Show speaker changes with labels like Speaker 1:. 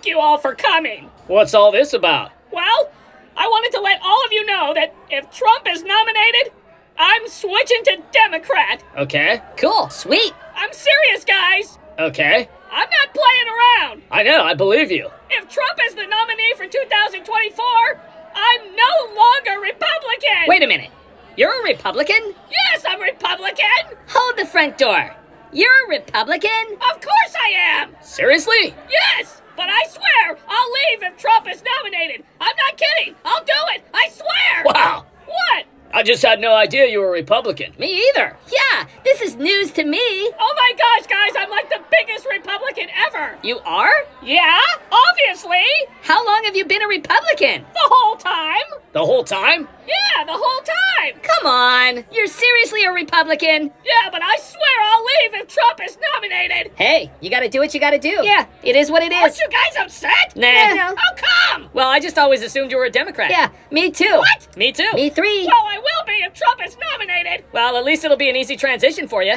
Speaker 1: thank you all for coming.
Speaker 2: What's all this about?
Speaker 1: Well, I wanted to let all of you know that if Trump is nominated, I'm switching to Democrat.
Speaker 2: Okay.
Speaker 3: Cool. Sweet.
Speaker 1: I'm serious, guys.
Speaker 2: Okay.
Speaker 1: I'm not playing around.
Speaker 2: I know, I believe you.
Speaker 1: If Trump is the nominee for 2024, I'm no longer Republican.
Speaker 3: Wait a minute. You're a Republican?
Speaker 1: Yes, I'm Republican.
Speaker 3: Hold the front door. You're a Republican?
Speaker 1: Of course I am.
Speaker 2: Seriously?
Speaker 1: Yes, but I swear I'll leave if Trump is nominated. I'm not kidding. I'll do it. I swear.
Speaker 2: Wow.
Speaker 1: What?
Speaker 2: I just had no idea you were a Republican.
Speaker 3: Me either. Yeah, this is news to me.
Speaker 1: Oh my gosh, guys, I'm like the biggest Republican ever.
Speaker 3: You are?
Speaker 1: Yeah, obviously.
Speaker 3: How long have you been a Republican?
Speaker 1: The whole time.
Speaker 2: The whole time?
Speaker 1: Yeah, the whole time.
Speaker 3: Come on. You're seriously a Republican?
Speaker 1: Yeah, but I swear I'll leave if Trump is nominated.
Speaker 3: Hey, you gotta do what you gotta do. Yeah, it is what it is.
Speaker 1: Aren't you guys upset?
Speaker 2: Nah.
Speaker 3: No.
Speaker 1: How come?
Speaker 2: Well, I just always assumed you were a Democrat.
Speaker 3: Yeah, me too.
Speaker 1: What?
Speaker 2: Me too.
Speaker 3: Me three.
Speaker 1: Well, I will be if Trump is nominated.
Speaker 2: Well, at least it'll be an easy transition for you.